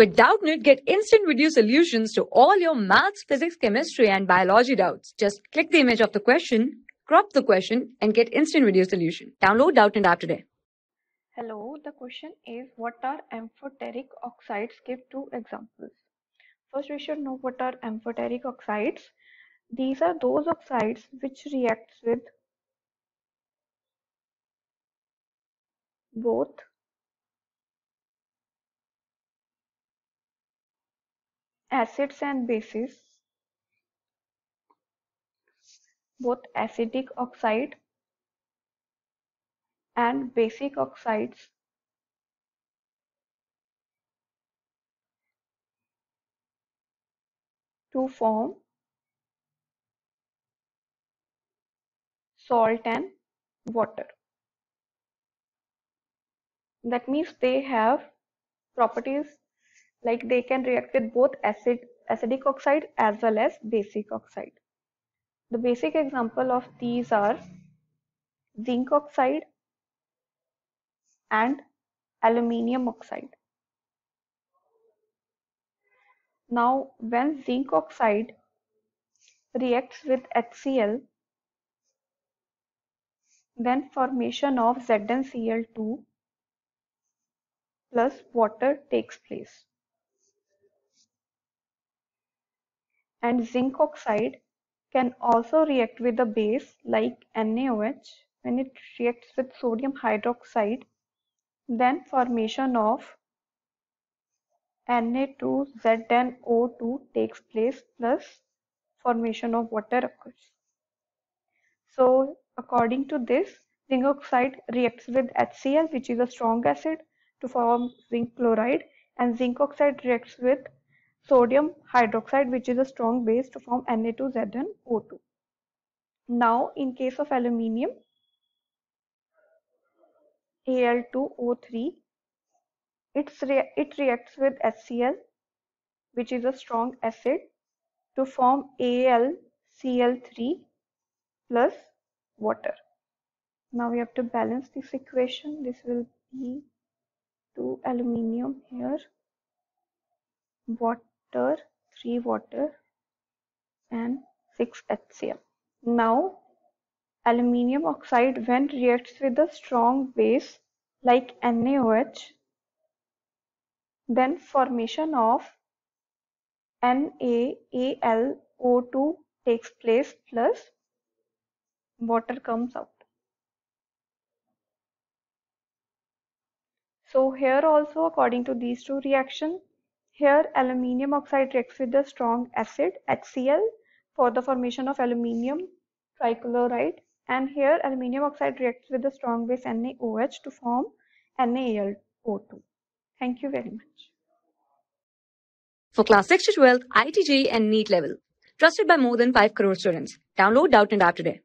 With Doubtnut, get instant video solutions to all your maths, physics, chemistry, and biology doubts. Just click the image of the question, crop the question, and get instant video solution. Download Doubtnut app today. Hello, the question is what are amphoteric oxides? Give two examples. First, we should know what are amphoteric oxides. These are those oxides which reacts with both acids and bases, both acidic oxide and basic oxides to form salt and water. That means they have properties like they can react with both acid acidic oxide as well as basic oxide. The basic example of these are zinc oxide and aluminium oxide. Now when zinc oxide reacts with HCl then formation of ZnCl2 plus water takes place. And zinc oxide can also react with a base like NaOH when it reacts with sodium hydroxide then formation of Na2ZnO2 takes place plus formation of water occurs. So according to this zinc oxide reacts with HCl which is a strong acid to form zinc chloride and zinc oxide reacts with sodium hydroxide which is a strong base to form Na2ZnO2. Now in case of aluminium Al2O3 it's rea it reacts with HCl which is a strong acid to form AlCl3 plus water. Now we have to balance this equation. This will be 2 aluminium here, water, 3 water and 6 HCl. Now aluminium oxide when reacts with a strong base like NaOH then formation of NaAlO2 takes place plus water comes out. So here also according to these two reactions, here aluminium oxide reacts with the strong acid HCl for the formation of aluminium trichloride and here aluminium oxide reacts with the strong base NaOH to form NaAlO2. Thank you very much. For class 6 to 12, IIT JEE and NEET level. Trusted by more than 5 crore students. Download Doubtnut app today.